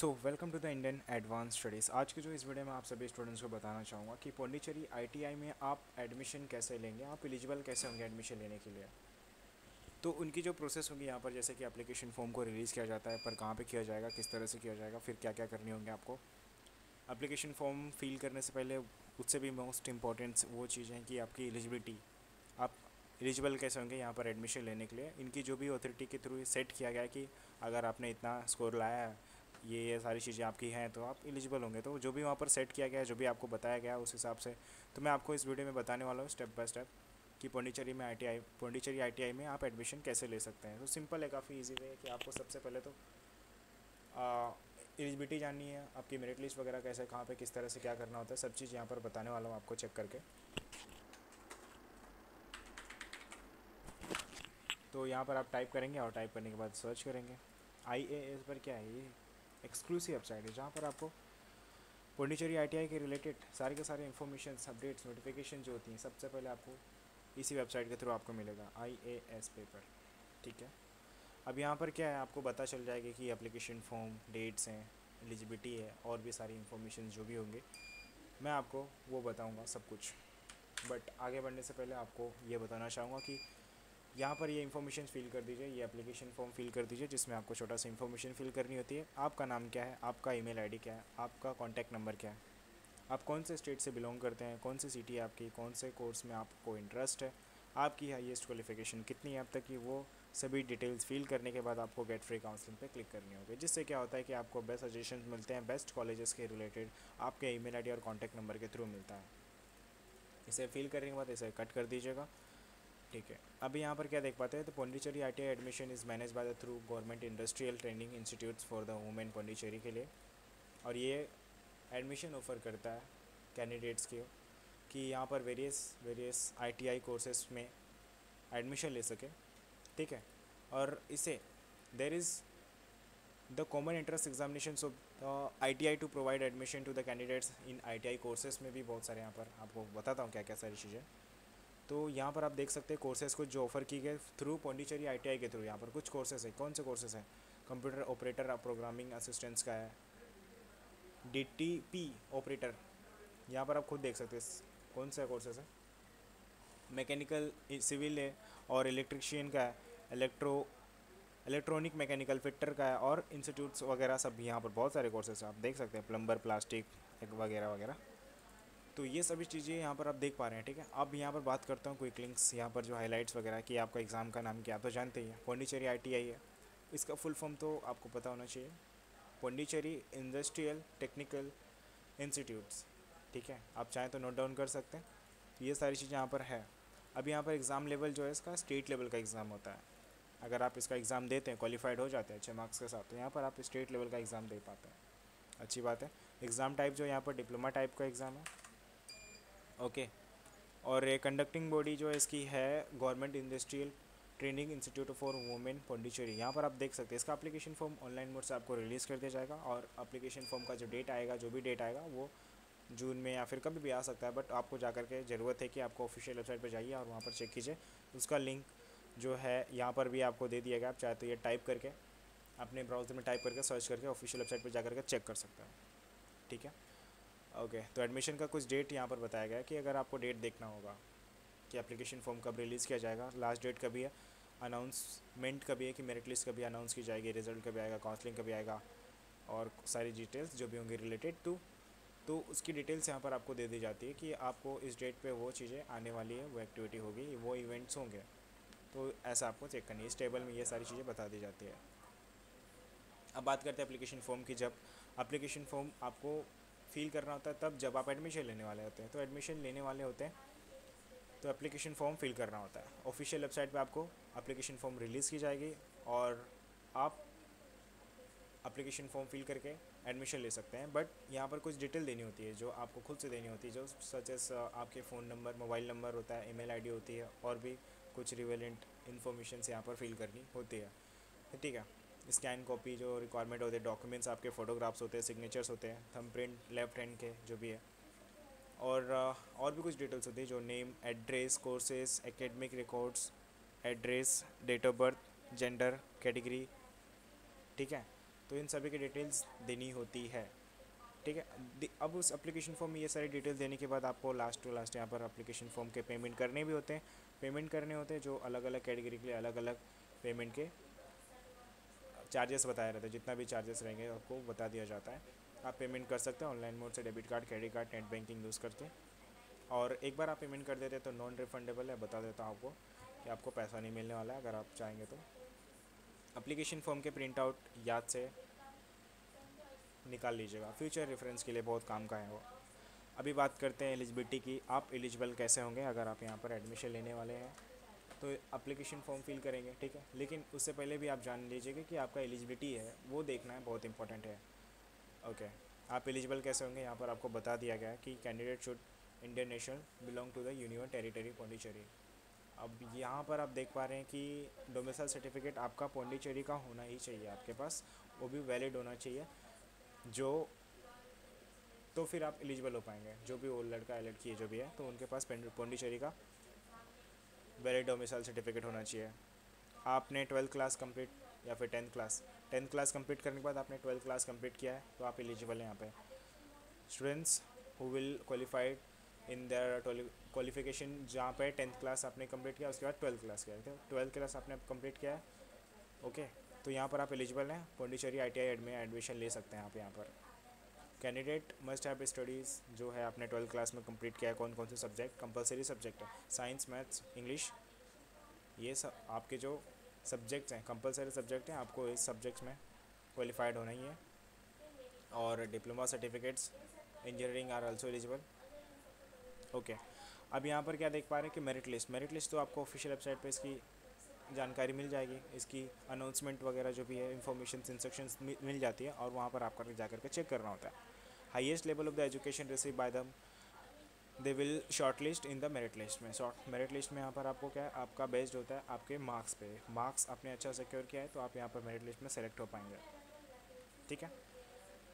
So welcome to the Indian advance studies आज के जो इस वीडियो में आप सभी स्टूडेंट्स को बताना चाहूँगा कि पौंडीचेरी आईटीआई में आप एडमिशन कैसे लेंगे? आप एलिजिबल कैसे होंगे एडमिशन लेने के लिए? तो उनकी जो प्रोसेस होगी यहाँ पर, जैसे कि एप्लीकेशन फॉर्म को रिलीज़ किया जाता है, पर कहाँ पर किया जाएगा, किस तरह से किया जाएगा, फिर क्या क्या करनी होंगे आपको? एप्लीकेशन फॉर्म फिल करने से पहले उससे भी मोस्ट इंपॉर्टेंट वो चीज़ है कि आपकी एलिजिबिलिटी आप एलिजिबल कैसे होंगे यहाँ पर एडमिशन लेने के लिए? इनकी जो भी अथॉरिटी के थ्रू सेट किया गया कि अगर आपने इतना स्कोर लाया है ये ये सारी चीज़ें आपकी हैं तो आप एलिजिबल होंगे। तो जो भी वहाँ पर सेट किया गया है जो भी आपको बताया गया है उस हिसाब से तो मैं आपको इस वीडियो में बताने वाला हूँ स्टेप बाय स्टेप कि पौंडीचेरी में आई पौंडीचेरी आई में आप एडमिशन कैसे ले सकते हैं। तो सिंपल है, काफ़ी ईजी वे है कि आपको सबसे पहले तो एलिजिबिलिटी जाननी है, आपकी मेरिट लिस्ट वगैरह कैसे, कहाँ पे किस तरह से क्या करना होता है, सब चीज़ यहाँ पर बताने वाला हूँ आपको चेक करके। तो यहाँ पर आप टाइप करेंगे और टाइप करने के बाद सर्च करेंगे। आई ए एस पर क्या है ये? एक्सक्लूसिव वेबसाइट है, जहाँ पर आपको पौंडीचेरी आई के रिलेटेड सारे के सारे इन्फॉर्मेशन अपडेट्स नोटिफिकेशन जो होती हैं, सबसे पहले आपको इसी वेबसाइट के थ्रू आपको मिलेगा आई ए एस पेपर ठीक है? अब यहाँ पर क्या है, आपको पता चल जाएगा कि एप्लीकेशन फॉर्म डेट्स हैं एलिजिबिलिटी है, और भी सारी इन्फॉर्मेशन जो भी होंगे, मैं आपको वो बताऊँगा सब कुछ। बट आगे बढ़ने से पहले आपको ये बताना चाहूँगा कि यहाँ पर ये इन्फॉर्मेशन फिल कर दीजिए, ये एप्लीकेशन फॉर्म फिल कर दीजिए, जिसमें आपको छोटा सा इन्फॉर्मेशन फिल करनी होती है। आपका नाम क्या है? आपका ईमेल आईडी क्या है? आपका कॉन्टैक्ट नंबर क्या है? आप कौन से स्टेट से बिलोंग करते हैं? कौन सी सिटी है आपकी? कौन से कोर्स में आपको इंटरेस्ट है? आपकी हाईएस्ट क्वालिफिकेशन कितनी है? अब तक की वो सभी डिटेल्स फिल करने के बाद आपको गेट फ्री काउंसलिंग पे क्लिक करनी होगी। जिससे क्या होता है कि आपको बेस्ट सजेशन मिलते हैं बेस्ट कॉलेजेस के रिलेटेड आपके ईमेल आईडी और कॉन्टैक्ट नंबर के थ्रू मिलता है। इसे फिल करने के बाद इसे कट कर दीजिएगा। ठीक है। अभी यहाँ पर क्या देख पाते हैं तो Pondicherry I admission is manage by the through government industrial training institutes for the women Pondicherry के लिए। और ये एडमिशन ऑफ़र करता है कैंडिडेट्स के, कि यहाँ पर वेरियस वेरियस आईटीआई कोर्सेज में एडमिशन ले सके। ठीक है? और इसे there is the common interest examination I T I to provide admission to the candidates in I T I courses में भी बहुत सारे यहाँ पर आपको बताता हूँ क्या क्या सारी चीज़ें। तो यहाँ पर आप देख सकते हैं कोर्सेज़ कुछ जो ऑफ़र की गए थ्रू पौंडीचेरी आई के थ्रू यहाँ पर कुछ कोर्सेज़ है। कौन से कोर्सेज़ हैं? कंप्यूटर ऑपरेटर प्रोग्रामिंग असिस्टेंट्स का है। डी टी पी ऑपरेटर यहाँ पर आप खुद देख सकते हैं। कौन सा कोर्सेज है? मैकेनिकल सिविल है और इलेक्ट्रिशियन का है। इलेक्ट्रो इलेक्ट्रॉनिक मैकेनिकल फिटर का है और इंस्टीट्यूट्स वगैरह सब यहाँ पर बहुत सारे कोर्सेज हैं। आप देख सकते हैं प्लम्बर प्लास्टिक वगैरह वगैरह। तो ये सभी चीज़ें यहाँ पर आप देख पा रहे हैं, ठीक है? अब यहाँ पर बात करता हूँ क्विक लिंक्स यहाँ पर जो हाईलाइट्स वगैरह कि आपका एग्ज़ाम का नाम क्या आप तो जानते ही हैं पौंडीचेरी आई है। इसका फुल फॉर्म तो आपको पता होना चाहिए। पौंडीचेरी इंडस्ट्रियल टेक्निकल इंस्टीट्यूट्स ठीक है? आप चाहें तो नोट डाउन कर सकते हैं। तो ये सारी चीज़ें यहाँ पर है। अब यहाँ पर एग्ज़ाम लेवल जो है, इसका स्टेट लेवल का एग्ज़ाम होता है। अगर आप इसका एग्ज़ाम देते हैं क्वालिफाइड हो जाते हैं अच्छे मार्क्स के साथ तो यहाँ पर आप स्टेट लेवल का एग्ज़ाम दे पाते हैं। अच्छी बात है। एग्ज़ाम टाइप जो यहाँ पर डिप्लोमा टाइप का एग्ज़ाम है। ओके और ये कंडक्टिंग बॉडी जो है इसकी है government industrial training institute for women Pondicherry यहाँ पर आप देख सकते हैं, इसका एप्लीकेशन फॉर्म ऑनलाइन मोड से आपको रिलीज़ कर दिया जाएगा और एप्लीकेशन फॉर्म का जो डेट आएगा, जो भी डेट आएगा, वो जून में या फिर कभी भी आ सकता है बट आपको जा के ज़रूरत है कि आपको ऑफिशियल वेबसाइट पर जाइए और वहाँ पर चेक कीजिए। उसका लिंक जो है, यहाँ पर भी आपको दे दिया गया, आप चाहे तो ये टाइप करके, अपने ब्राउज़र में टाइप करके सर्च करके ऑफिशियल वेबसाइट पर जा करके चेक कर सकते हैं। ठीक है? ओके okay, तो एडमिशन का कुछ डेट यहाँ पर बताया गया कि अगर आपको डेट देखना होगा कि एप्लीकेशन फॉर्म कब रिलीज़ किया जाएगा लास्ट डेट कभी है अनाउंसमेंट कभी है कि मेरिट लिस्ट कभी अनाउंस की जाएगी रिज़ल्ट कभी आएगा काउंसलिंग कभी आएगा और सारी डिटेल्स जो भी होंगी रिलेटेड टू तो उसकी डिटेल्स यहाँ पर आपको दे दी जाती है कि आपको इस डेट पे वो चीज़ें आने वाली है वो एक्टिविटी होगी वो इवेंट्स होंगे। तो ऐसा आपको चेक करनी है। इस टेबल में ये सारी चीज़ें बता दी जाती है। अब बात करते हैं एप्लीकेशन फॉर्म की। जब एप्लीकेशन फॉर्म आपको फिल करना होता है, तब जब आप एडमिशन लेने वाले होते हैं तो एडमिशन लेने वाले होते हैं तो एप्लीकेशन फॉर्म फिल करना होता है। ऑफिशियल वेबसाइट पे आपको एप्लीकेशन फॉर्म रिलीज़ की जाएगी और आप एप्लीकेशन फॉर्म फिल करके एडमिशन ले सकते हैं। बट यहाँ पर कुछ डिटेल देनी होती है जो आपको खुद से देनी होती है, जो सच एस आपके फ़ोन नंबर मोबाइल नंबर होता है ईमेल आईडी होती है और भी कुछ रिवेलेंट इन्फॉर्मेशन यहाँ पर फिल करनी होती है। ठीक है? स्कैन कॉपी जो रिक्वायरमेंट होते हैं डॉक्यूमेंट्स आपके फ़ोटोग्राफ्स होते हैं सिग्नेचर्स होते हैं थम प्रिंट लेफ़्ट हैंड के जो भी है। और और भी कुछ डिटेल्स होती है जो name address courses academic records address date of birth gender category ठीक है? तो इन सभी की डिटेल्स देनी होती है। ठीक है? अब उस एप्लीकेशन फॉर्म में ये सारी डिटेल्स देने के बाद आपको लास्ट टू लास्ट यहाँ पर एप्लीकेशन फॉर्म के पेमेंट करने भी होते हैं। पेमेंट करने होते हैं जो अलग अलग कैटेगरी के लिए अलग अलग पेमेंट के चार्जेस बताए रहते हैं, जितना भी चार्जेस रहेंगे, आपको बता दिया जाता है। आप पेमेंट कर सकते हैं ऑनलाइन मोड से debit card credit card net banking use करके। और एक बार आप पेमेंट कर देते हैं तो नॉन रिफंडेबल है, बता देता हूँ आपको कि आपको पैसा नहीं मिलने वाला है, अगर आप चाहेंगे तो। अप्लीकेशन फॉर्म के प्रिंट आउट याद से निकाल लीजिएगा। फ्यूचर रेफरेंस के लिए बहुत काम का है वो। अभी बात करते हैं एलिजिबिलिटी की। आप एलिजिबल कैसे होंगे? अगर आप यहाँ पर एडमिशन लेने वाले हैं तो अप्लीकेशन फॉर्म फिल करेंगे, ठीक है? लेकिन उससे पहले भी आप जान लीजिएगा कि आपका एलिजिबिलिटी है, वो देखना है, बहुत इंपॉर्टेंट है। ओके आप एलिजिबल कैसे होंगे? यहाँ पर आपको बता दिया गया है कि candidate should Indian national belong to the union territory Pondicherry अब यहाँ पर आप देख पा रहे हैं कि डोमिसाइल सर्टिफिकेट आपका पौंडीचेरी का होना ही चाहिए आपके पास, वो भी वैलिड होना चाहिए। जो तो फिर आप एलिजिबल हो पाएँगे। जो भी वो लड़का या लड़की है जो भी है तो उनके पास पौंडीचेरी का वैलिड डोमिसाइल सर्टिफिकेट होना चाहिए। आपने ट्वेल्थ क्लास कंप्लीट या फिर tenth class tenth class complete करने के बाद आपने ट्वेल्थ क्लास कंप्लीट किया है तो आप एलिजिबल हैं यहाँ पे। Students who will qualified in their qualification जहाँ पे टेंथ क्लास आपने कंप्लीट किया, उसके बाद ट्वेल्थ क्लास किया है? ट्वेल्थ क्लास आपने कंप्लीट किया है ओके तो यहाँ पर आप एलिजिबल हैं Pondicherry I T I admission ले सकते हैं आप यहाँ पर। कैंडिडेट मस्ट हैव स्टडीज़ जो है आपने ट्वेल्थ क्लास में कंप्लीट किया है कौन कौन से सब्जेक्ट कंपलसरी सब्जेक्ट है। साइंस मैथ्स इंग्लिश ये सब आपके जो सब्जेक्ट्स हैं कंपलसरी सब्जेक्ट हैं, आपको इस सब्जेक्ट्स में क्वालिफाइड होना ही है। और diploma certificates engineering are also eligible okay अब यहाँ पर क्या देख पा रहे हैं कि मेरिट लिस्ट मेरिट लिस्ट तो आपको ऑफिशियल वेबसाइट पे इसकी जानकारी मिल जाएगी, इसकी अनाउंसमेंट वगैरह जो भी है इंफॉर्मेशन इंस्ट्रक्शंस मिल जाती है और वहाँ पर आपका जा करके चेक करना होता है। Highest level of the education receive by them they will short list in the merit list में। शॉर्ट मेरिट लिस्ट में यहाँ पर आपको क्या है, आपका बेस्ड होता है आपके मार्क्स पे। मार्क्स आपने अच्छा सिक्योर किया है तो आप यहाँ पर मेरिट लिस्ट में सेलेक्ट हो पाएँगे। ठीक है?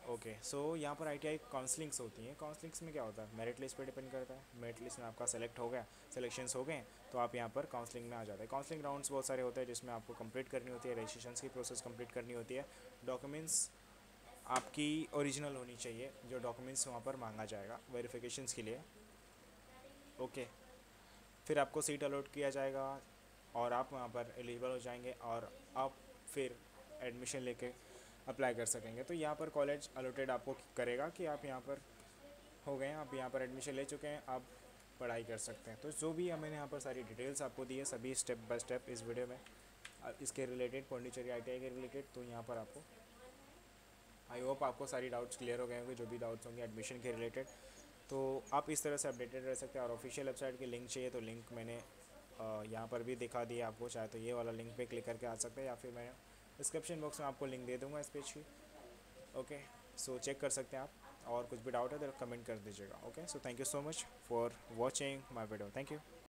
ओके सो यहाँ पर आई टी आई काउंसलिंग्स होती हैं। काउंसलिंग्स में क्या होता है? मेरिट लिस्ट पे डिपेंड करता है। मेरिट लिस्ट में आपका सेलेक्ट हो गया सिलेक्शंस हो गए तो आप यहाँ पर काउंसलिंग में आ जाते हैं। काउंसलिंग राउंड्स बहुत सारे होते हैं जिसमें आपको कंप्लीट करनी होती है रजिस्ट्रेशन की प्रोसेस कंप्लीट करनी होती है। डॉक्यूमेंट्स आपकी ओरिजिनल होनी चाहिए, जो डॉक्यूमेंट्स वहाँ पर मांगा जाएगा वेरिफिकेशंस के लिए। ओके फिर आपको सीट अलॉट किया जाएगा और आप वहाँ पर एलिजिबल हो जाएँगे और आप फिर एडमिशन लेके अप्लाई कर सकेंगे। तो यहाँ पर कॉलेज अलोटेड आपको करेगा कि आप यहाँ पर हो गए हैं, आप यहाँ पर एडमिशन ले चुके हैं, आप पढ़ाई कर सकते हैं। तो जो भी मैंने यहाँ पर सारी डिटेल्स आपको दी है, सभी स्टेप बाय स्टेप इस वीडियो में इसके रिलेटेड पौंडीचेरी आई के रिलेटेड तो यहाँ पर आपको आई होप आपको सारी डाउट्स क्लियर हो गए होंगे, जो भी डाउट्स होंगे एडमिशन के रिलेटेड तो आप इस तरह से अपडेटेड रह सकते हैं और ऑफिशियल वेबसाइट की लिंक चाहिए तो लिंक मैंने यहाँ पर भी दिखा दिया आपको, चाहे तो ये वाला लिंक पे क्लिक करके आ सकते हैं या फिर मैं डिस्क्रिप्शन बॉक्स में आपको लिंक दे दूँगा इस पेज की ओके सो चेक कर सकते हैं आप। और कुछ भी डाउट है तो कमेंट कर दीजिएगा okay so thank you so much for watching my video thank you